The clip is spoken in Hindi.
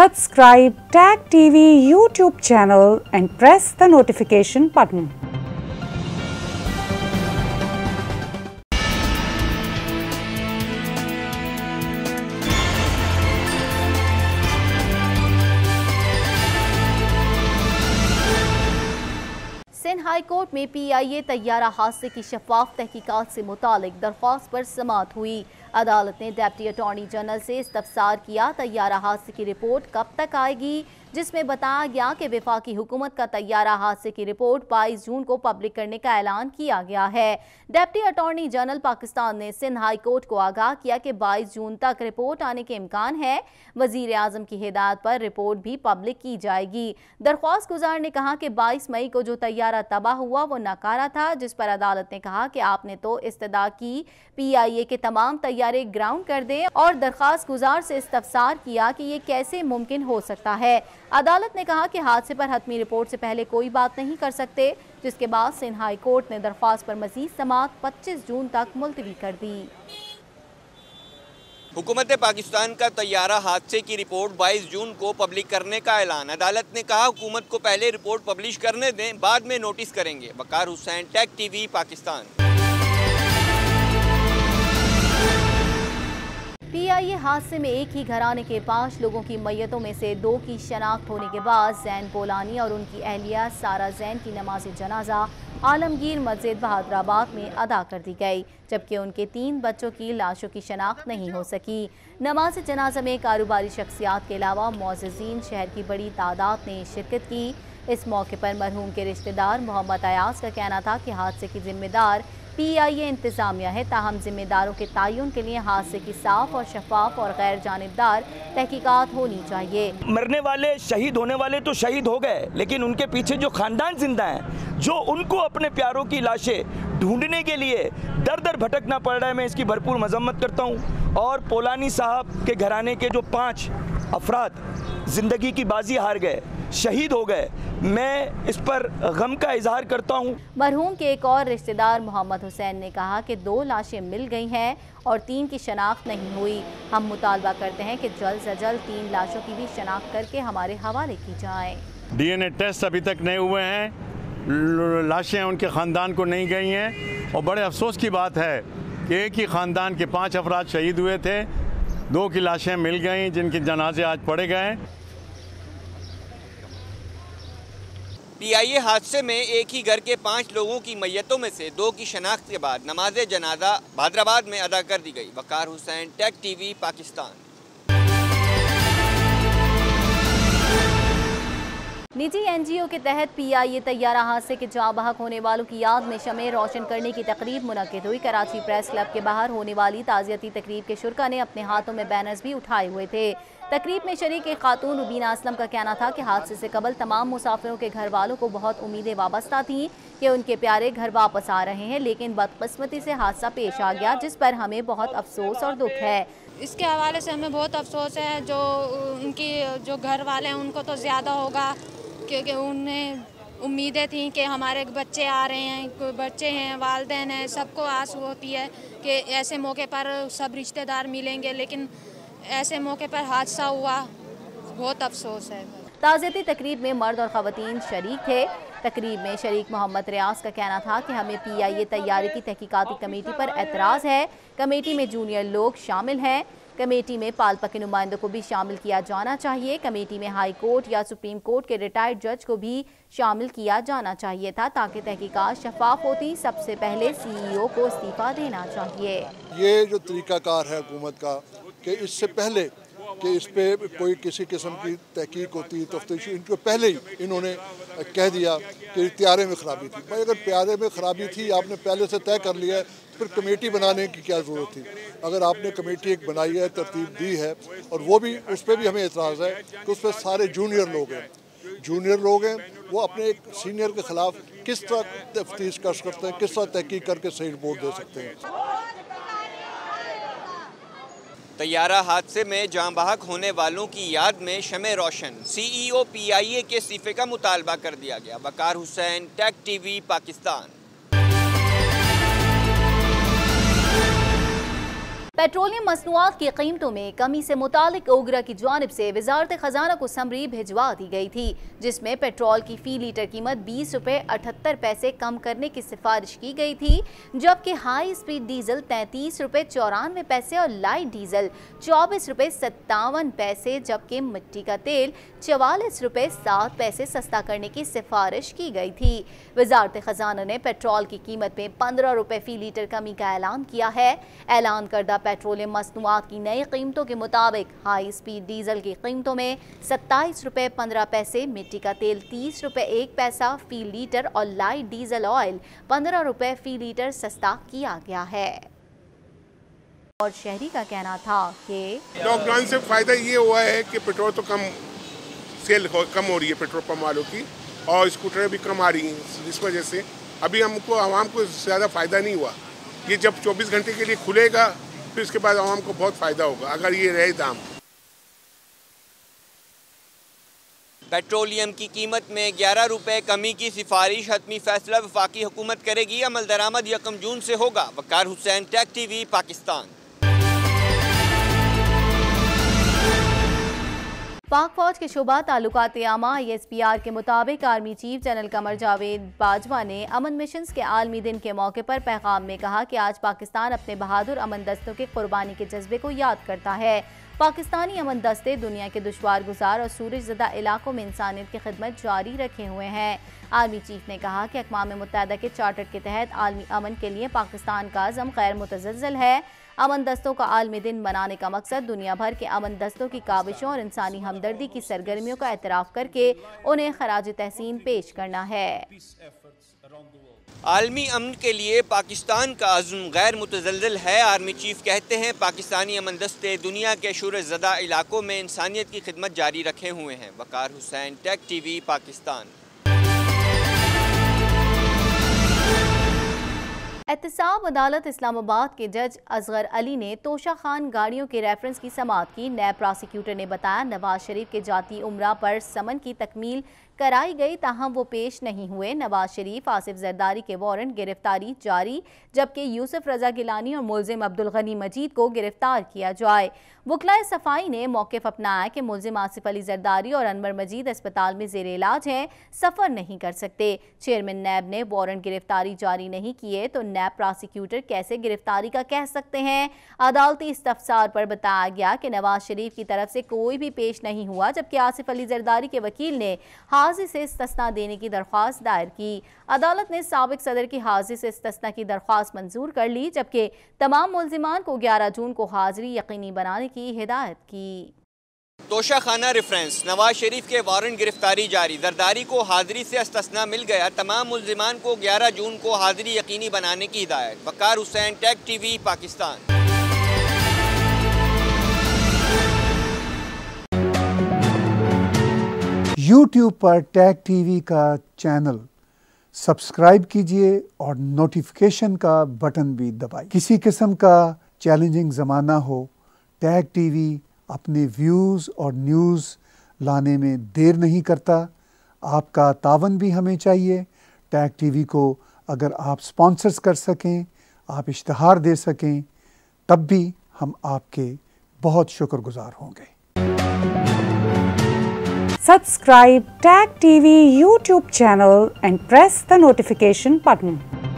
Subscribe Tag TV YouTube channel and press the notification button. Sindh high court में पीआईए तैयारा हादसे की शफाफ तहकीकात से मुतालिक दरख्वास्त पर समात हुई अदालत ने डेप्टी अटॉर्नी जनरल से इस्तफसार किया। तैयारा हादसे की रिपोर्ट कब तक आएगी? जिसमें बताया गया कि विफाकी हुकूमत का तैयारा हादसे की रिपोर्ट 22 जून को पब्लिक करने का ऐलान किया गया है। डेप्टी अटॉर्नी जनरल पाकिस्तान ने सिंध हाई कोर्ट को आगाह किया कि 22 जून तक रिपोर्ट आने के इम्कान है। वज़ीर आज़म की हिदायत पर रिपोर्ट भी पब्लिक की जाएगी। दरख्वास्त गुजार ने कहा कि 22 मई को जो तैयारा तबाह हुआ, वो नकारा था, जिस पर अदालत ने कहा कि आपने तो इस्तदा की। पी आई ए के तमाम तैयारे ग्राउंड कर दें और दरख्वास्त गुजार से इस्तफसार किया कि ये कैसे मुमकिन हो सकता है। अदालत ने कहा कि हादसे पर हतमी रिपोर्ट से पहले कोई बात नहीं कर सकते, जिसके बाद सिंध हाई कोर्ट ने दरख्वास्त पर मजीद समात 25 जून तक मुलतवी कर दी। हुकूमत पाकिस्तान का तैयारा हादसे की रिपोर्ट 22 जून को पब्लिक करने का ऐलान। अदालत ने कहा, हुकूमत को पहले रिपोर्ट पब्लिश करने दें, बाद में नोटिस करेंगे। बकार हुसैन, टेक टीवी, पाकिस्तान। हादसे में एक ही घराने के पाँच लोगों की मैयतों में से दो की शनाख्त होने के बाद जैन पोलानी और उनकी अहलिया सारा जैन की नमाज़ जनाजा आलमगीर मस्जिद बहादराबाद में अदा कर दी गई, जबकि उनके तीन बच्चों की लाशों की शनाख्त नहीं हो सकी। नमाज़ जनाजा में कारोबारी शख्सियात के अलावा मोजीन शहर की बड़ी तादाद ने शिरकत की। इस मौके पर मरहूम के रिश्तेदार मोहम्मद अयाज का कहना था कि हादसे की जिम्मेदार पीआईए इंतजामिया है। ताहम जिम्मेदारों के तयन के लिए हादसे की साफ़ और शफाफ और गैर जानबदार तहकीकात होनी चाहिए। मरने वाले, शहीद होने वाले तो शहीद हो गए, लेकिन उनके पीछे जो खानदान ज़िंदा हैं, जो उनको अपने प्यारों की लाशें ढूँढने के लिए दर दर भटकना पड़ रहा है, मैं इसकी भरपूर मजम्मत करता हूँ। और पोलानी साहब के घराने के जो पाँच अफराद ज़िंदगी की बाजी हार गए शहीद हो गए। मैं इस पर गम का इजहार करता हूँ। मरहूम के एक और रिश्तेदार मोहम्मद हुसैन ने कहा कि दो लाशें मिल गई हैं और तीन की शनाख्त नहीं हुई। हम मुतालबा करते हैं कि जल्द से जल्द तीन लाशों की भी शनाख्त करके हमारे हवाले की जाए। डीएनए टेस्ट अभी तक नहीं हुए हैं। लाशें उनके ख़ानदान को नहीं गई हैं। और बड़े अफसोस की बात है कि एक ही ख़ानदान के पाँच अफराद शहीद हुए थे। दो की लाशें मिल गई जिनके जनाजे आज पड़े गए पीआईए हादसे में एक ही घर के पाँच लोगों की मैयतों में से दो की शनाख्त के बाद नमाज़ जनाजा भाद्राबाद में अदा कर दी गई। Waqar Hussain, Tag TV, Pakistan. निजी एनजीओ के तहत पीआईए तैयारा हादसे के जहाँ बहक होने वालों की याद में शमे रोशन करने की तकरीब मुनद हुई। कराची प्रेस क्लब के बाहर होने वाली ताज़ियती तकरीब के शुरा ने अपने हाथों में बैनर्स भी उठाए हुए थे। तकरीब में शरीक एक खातून रुबीना असलम का कहना था कि हादसे से कबल तमाम मुसाफिरों के घर वालों को बहुत उम्मीदें वाबस्ता थीं कि उनके प्यारे घर वापस आ रहे हैं, लेकिन बदकस्मती से हादसा पेश आ गया, जिस पर हमें बहुत अफसोस और दुख है। इसके हवाले से हमें बहुत अफसोस है, जो उनकी, जो घर वाले हैं, उनको तो ज़्यादा होगा, क्योंकि उन्हें उम्मीदें थी कि हमारे बच्चे आ रहे हैं बच्चे हैं, वालदेन हैं, सबको आस होती है कि ऐसे मौके पर सब रिश्तेदार मिलेंगे, लेकिन ऐसे मौके पर हादसा हुआ। बहुत अफसोस है। ताज़ती तकरीब में मर्द और ख़वान शरीक थे। तकरीब में शरीक मोहम्मद रियाज का कहना था कि हमें पी आई ए तैयारी की तहकीकती कमेटी पर एतराज़ है। कमेटी में जूनियर लोग शामिल हैं। कमेटी में पालपा के नुमाइंदों को भी शामिल किया जाना चाहिए। कमेटी में हाई कोर्ट या सुप्रीम कोर्ट के रिटायर्ड जज को भी शामिल किया जाना चाहिए था, ताकि तहकीकात शफाफ होती। सबसे पहले सीईओ को इस्तीफा देना चाहिए। ये जो तरीकाकार है हुकूमत का, कि इससे पहले कि इस पर कोई किसी किस्म की तहकीक होती, तफ्तीशी, इनको पहले ही इन्होंने कह दिया कि त्यारे में ख़राबी थी। भाई अगर प्यारे में ख़राबी थी, आपने पहले से तय कर लिया है फिर कमेटी बनाने की क्या ज़रूरत थी? अगर आपने कमेटी एक बनाई है, तरतीब दी है, और वो भी, उस पर भी हमें एतराज़ है कि उस पर सारे जूनियर लोग हैं। जूनियर लोग हैं, वो अपने एक सीनियर के ख़िलाफ़ किस तरह तफ्तीश कर सकते हैं, किस तरह तहकीक करके सही रिपोर्ट दे सकते हैं? तैयारा हादसे में जाँ बहक होने वालों की याद में शमे रोशन। सीईओ पीआईए के इस्तीफे का मुतालबा कर दिया गया। Waqar Hussain Tag TV Pakistan. Petroleum मसनूआत की कीमतों में कमी से मुतालिक ओगरा की जानब से वजारत खजाना को समरी भिजवा दी गई थी, जिसमें पेट्रोल की फ़ी लीटर कीमत बीस रुपये अठहत्तर पैसे कम करने की सिफारिश की गई थी, जबकि हाई स्पीड डीजल तैंतीस रुपये चौरानवे पैसे और लाइट डीजल चौबीस रुपये सत्तावन पैसे, जबकि मिट्टी का तेल चवालीस रुपये सात पैसे सस्ता करने की सिफारिश की गई थी। वजारत खजाना ने पेट्रोल की कीमत में पंद्रह रुपये फ़ी लीटर कमी का ऐलान किया है। ऐलान करदा पेट्रोलियम मसनूआत की नई कीमतों के मुताबिक हाई स्पीड डीजल की कीमतों में सत्ताईस रुपये पंद्रह पैसे, मिट्टी का तेल तीस रुपये एक पैसा फ़ी लीटर और लाइट डीजल ऑयल पंद्रह रुपये फ़ी लीटर सस्ता किया गया है। और शहरी का कहना था कि लॉकडाउन से फ़ायदा ये हुआ है कि पेट्रोल तो कम सेल कम हो रही है पेट्रोल पम्प वालों की, और स्कूटर भी कम आ रही हैं, जिस वजह से अभी हमको आवाम को ज़्यादा फ़ायदा नहीं हुआ। ये जब 24 घंटे के लिए खुलेगा, फिर उसके बाद आवाम को बहुत फ़ायदा होगा, अगर ये रहे दाम। पेट्रोलियम की कीमत में ग्यारह रुपये कमी की सिफारिश, हतमी फैसला वफाकी हुकूमत करेगी अमल दरामद यकम जून से होगा। Waqar Hussain, Tag TV, Pakistan. पाक फौज के शुबा एस पी आर के मुताबिक army chief general Qamar Javed Bajwa ने अमन मिशन के आलमी दिन के मौके पर पैगाम में कहा कि आज पाकिस्तान अपने बहादुर अमन दस्तों के कुर्बानी के जज्बे को याद करता है। पाकिस्तानी अमन दस्ते दुनिया के दुशवार गुजार और सूरज जदा इलाकों में इंसानियत की खिदमत जारी रखे हुए हैं। आर्मी चीफ ने कहा कि अकवा मुतहदा के चार्टर के तहत आलमी अमन के लिए पाकिस्तान का अज़म गैर मुतजल है। अमन दस्तों का आलमी दिन मनाने का मकसद, दुनिया भर के अमन दस्तों की काविशों और इंसानी हमदर्दी की सरगर्मियों का एतराफ़ करके उन्हें खराज तहसीन पेश करना है। आलमी अमन के लिए पाकिस्तान का अज़म गैर मुतजल है, आर्मी चीफ कहते हैं। पाकिस्तानी अमन दस्ते दुनिया के शूर ज़दा इलाकों में इंसानियत की खिदमत जारी रखे हुए हैं। Waqar Hussain, Tag TV, Pakistan. एहतसाब अदालत इस्लामाबाद के जज असगर अली ने तोशा खान गाड़ियों के रेफरेंस की समाप्त की। नैब प्रोसिक्यूटर ने बताया, नवाज़ शरीफ के जाती उम्र पर समन की तकमील कराई गई, ताहम वो पेश नहीं हुए। नवाज़ शरीफ, आसिफ जरदारी के वारंट गिरफ्तारी जारी, जबकि यूसुफ रजा गिलानी और मुलजिम अब्दुल गनी मजीद को गिरफ़्तार किया जाए। वकलाए सफ़ाई ने मौकफ अपनाया कि मुलजिम आसिफ अली जरदारी और अनवर मजीद अस्पताल में जेर इलाज हैं, सफ़र नहीं कर सकते। चेयरमैन नैब ने वारंट गिरफ्तारी जारी नहीं किए तो नैब प्रोसिक्यूटर कैसे गिरफ्तारी का कह सकते हैं? अदालती इस्तफसार पर बताया गया कि नवाज़ शरीफ की तरफ़ से कोई भी पेश नहीं हुआ, जबकि आसिफ अली जरदारी के वकील ने हाजिर से इस्तना देने की दरख्वास्त दायर की। अदालत ने सबक सदर की हाजिर से इस्तना की दरख्वास्त मंजूर कर ली, जबकि तमाम मुलजिमान को ग्यारह जून को हाजिरी यकीनी बनाने की हिदायत की। तोशा खाना रेफरेंस नवाज़ शरीफ के वारंट गिरफ्तारी जारी। जरदारी को हाजिरी से अस्तना मिल गया। तमाम मुलजिमान को 11 जून को हाजिरी यकीनी बनाने की हिदायत। Waqar Hussain Tag TV Pakistan. YouTube पर टैग टीवी का चैनल सब्सक्राइब कीजिए और नोटिफिकेशन का बटन भी दबाइए। किसी किस्म का चैलेंजिंग ज़माना हो टैग टीवी अपने व्यूज़ और न्यूज़ लाने में देर नहीं करता। आपका तावन भी हमें चाहिए। टैग टीवी को अगर आप स्पॉन्सर्स कर सकें, आप इश्तहार दे सकें, तब भी हम आपके बहुत शुक्रगुजार होंगे। Subscribe Tag TV YouTube channel and press the notification button.